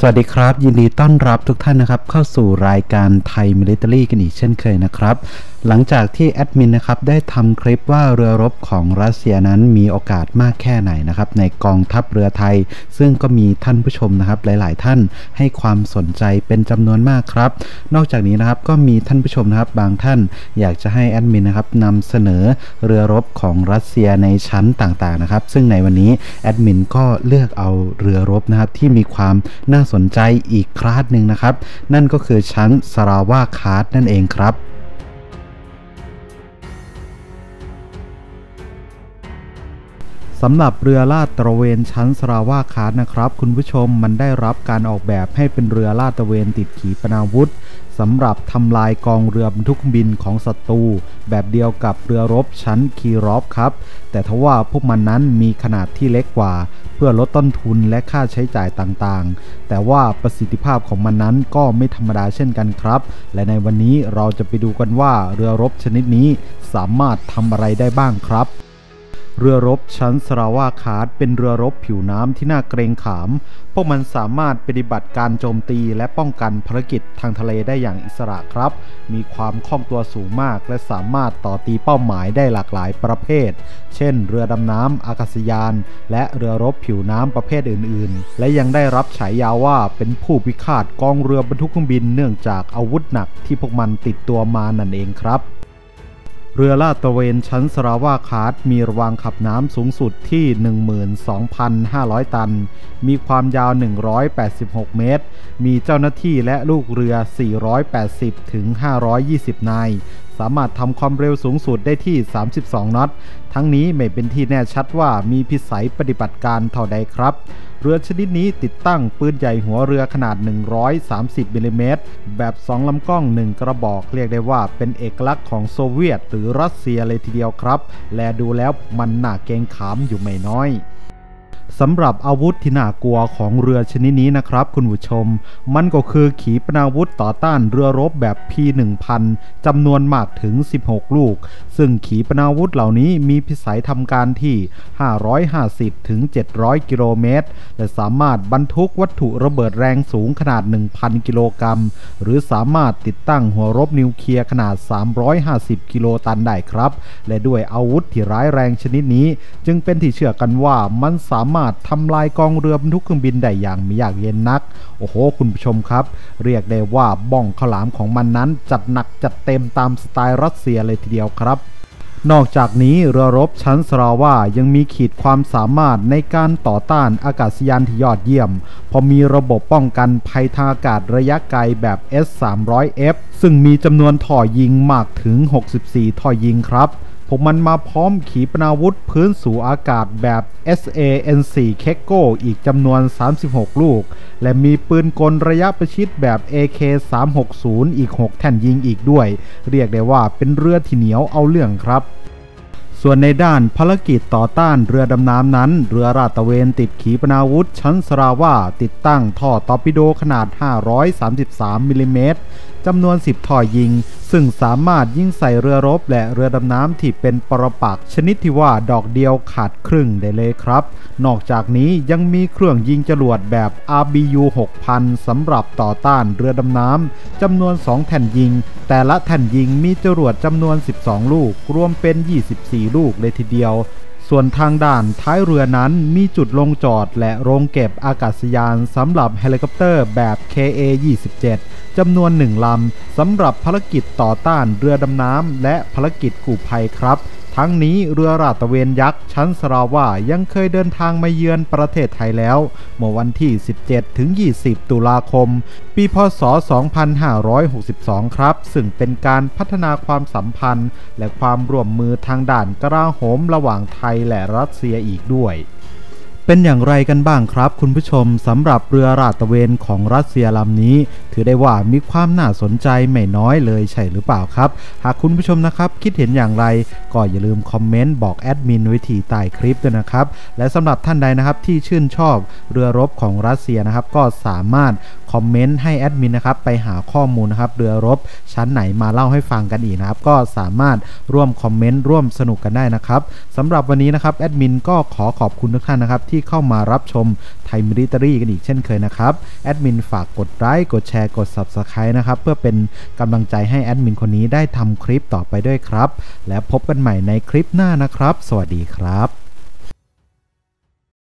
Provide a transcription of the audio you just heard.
สวัสดีครับ ยินดีต้อนรับทุกท่านนะครับ เข้าสู่รายการไทย military กันอีกเช่นเคยนะครับ หลังจากที่แอดมินนะครับได้ทำคลิปว่าเรือรบของรัสเซียนั้นมีโอกาสมากแค่ไหนนะครับในกองทัพเรือไทย ซึ่งก็มีท่านผู้ชมนะครับหลาย ๆ ท่านให้ความสนใจเป็นจำนวนมากครับ นอกจากนี้นะครับก็มีท่านผู้ชมนะครับบางท่านอยากจะให้แอดมินนะครับนำเสนอเรือรบของรัสเซียในชั้นต่าง ๆ นะครับ ซึ่งในวันนี้แอดมินก็เลือกเอาเรือรบนะครับที่มีความน่าสนใจอีกคลาสหนึ่งนะครับ นั่นก็คือชั้น Slava class นั่นเองครับ สำหรับเรือลาดตระเวนชั้น Slava class นะครับ คุณผู้ชมมันได้รับการออกแบบให้เป็นเรือลาดตระเวนติดขีปนาวุธสำหรับทำลายกองเรือบรรทุกบินของศัตรูแบบเดียวกับเรือรบชั้นคีรอฟครับ แต่ทว่าพวกมันนั้นมีขนาดที่เล็กกว่า เพื่อลดต้นทุนและค่าใช้จ่ายต่างๆ แต่ว่าประสิทธิภาพของมันนั้นก็ไม่ธรรมดาเช่นกันครับ และในวันนี้เราจะไปดูกันว่าเรือรบชนิดนี้สามารถทำอะไรได้บ้างครับ เรือรบชั้นสราวาคาร์ดเป็นเรือรบผิวน้ำที่น่าเกรงขาม พวกมันสามารถปฏิบัติการโจมตีและป้องกันภารกิจทางทะเลได้อย่างอิสระครับ มีความคล่องตัวสูงมากและสามารถต่อตีเป้าหมายได้หลากหลายประเภท เช่น เรือดำน้ำอากาศยาน และเรือรบผิวน้ำประเภทอื่น ๆ และยังได้รับฉายาว่าเป็นผู้พิฆาตกองเรือบรรทุกเครื่องบินเนื่องจากอาวุธหนักที่พวกมันติดตัวมานั่นเองครับ เรือลาดตระเวนชั้นสราวาคาร์ดมีระวางขับน้ำสูงสุดที่ 12,500 ตัน มีความยาว 186 เมตร มีเจ้าหน้าที่และลูกเรือ 480ถึง520 นาย สามารถทำความเร็วสูงสุดได้ที่ 32 น็อต ทั้งนี้ไม่เป็นที่แน่ชัดว่ามีพิสัยปฏิบัติการเท่าใดครับ เรือชนิดนี้ติดตั้งปืนใหญ่หัวเรือขนาด 130มิลลิเมตรแบบ 2 ลำกล้อง 1 กระบอก เรียกได้ว่าเป็นเอกลักษณ์ของโซเวียต หรือรัสเซียเลยทีเดียวครับ และดูแล้วมันน่าเกงขามอยู่ไม่น้อย สำหรับอาวุธที่น่ากลัวของเรือชนิดนี้นะครับ คุณผู้ชม มันก็คือขีปนาวุธต่อต้านเรือรบแบบ P1000 จำนวนมากถึง 16 ลูก ซึ่งขีปนาวุธเหล่านี้มีพิสัยทำการที่ 550 ถึง 700 กิโลเมตร และสามารถบรรทุกวัตถุระเบิดแรงสูงขนาด 1,000 กิโลกรัม หรือสามารถติดตั้งหัวรบนิวเคลียร์ขนาด 350 กิโลตันได้ครับ และด้วยอาวุธที่ร้ายแรงชนิดนี้ จึงเป็นที่เชื่อกันว่ามันสามารถทำลายกองเรือบรรทุกเครื่องบินได้อย่างไม่ยากเย็นนัก โอ้โห คุณผู้ชมครับ เรียกได้ว่าบ้องข้าวหลามของมันนั้น จัดหนักจัดเต็มตามสไตล์รัสเซียเลยทีเดียวครับนอกจากนี้เรือรบชั้นสราว่ายังมีขีดความสามารถในการต่อต้านอากาศยานที่ยอดเยี่ยม พอมีระบบป้องกันภัยทางอากาศระยะไกลแบบ S300F ซึ่งมีจำนวนท่อยิงมากถึง 64ท่อยิงครับ พวกมันมาพร้อมขีปนาวุธพื้นสู่อากาศแบบ SAN4 k e k o อีกจำนวน 36 ลูก และมีปืนกลระยะประชิดแบบ AK360 อีก 6 แท่นยิงอีกด้วย เรียกได้ว่าเป็นเรือที่เหนียวเอาเรื่องครับส่วนในด้านภารกิจต่อต้านเรือดำน้ำนั้น เรือราตะเวนติดขีปนาวุธชั้นสราว่าติดตั้งท่อตอร์ปิโดขนาด 533มิลลิเมตร จำนวน 10ท่อยิง ซึ่งสามารถยิงใส่เรือรบและเรือดำน้ำที่เป็นปรปักษ์ชนิดที่ว่าดอกเดียวขาดครึ่งได้เลยครับ นอกจากนี้ยังมีเครื่องยิงจรวดแบบ RBU 6000สำหรับต่อต้านเรือดำน้ำจำนวน 2แท่นยิง แต่ละแท่นยิงมีจรวดจำนวน 12 ลูก รวมเป็น 24 ลูกเลยทีเดียว ส่วนทางด้านท้ายเรือนั้นมีจุดลงจอดและโรงเก็บอากาศยานสำหรับเฮลิคอปเตอร์แบบ KA-27 จำนวนหนึ่งลำสำหรับภารกิจต่อต้านเรือดำน้ำและภารกิจกู้ภัยครับ ทั้งนี้เรือราตะเวนยักษ์ชั้นสราว่ายังเคยเดินทางมาเยือนประเทศไทยแล้ว เมื่อวันที่ 17 ถึง 20 ตุลาคม ปี พศ 2562 ครับ ซึ่งเป็นการพัฒนาความสัมพันธ์ และความร่วมมือทางด่านกระาโหมระหว่างไทยและรัสเซียอีกด้วย เป็นอย่างไรกันบ้างครับ คุณผู้ชมสำหรับเรือราตะเวนของรัสเซียลำนี้ ถือได้ว่ามีความน่าสนใจไม่น้อยเลยใช่หรือเปล่าครับ หากคุณผู้ชมนะครับ คิดเห็นอย่างไรก็อย่าลืมคอมเมนต์บอกแอดมินไว้ที่ใต้คลิปด้วยนะครับ และสำหรับท่านใดนะครับที่ชื่นชอบเรือรบของรัสเซียนะครับ ก็สามารถคอมเมนต์ให้แอดมินนะครับไปหาข้อมูลนะครับเรือรบชั้นไหนมาเล่าให้ฟังกันอีกนะครับ ก็สามารถร่วมคอมเมนต์ร่วมสนุกกันได้นะครับสำหรับวันนี้นะครับแอดมินก็ขอขอบคุณทุกท่านนะครับที่เข้ามารับชมไทย military กันอีกเช่นเคยนะครับแอดมินฝากกดไลค์กดแชร์กด Subscribe นะครับเพื่อเป็นกำลังใจให้แอดมินคนนี้ได้ทำคลิปต่อไปด้วยครับ แล้วพบกันใหม่ในคลิปหน้านะครับ สวัสดีครับ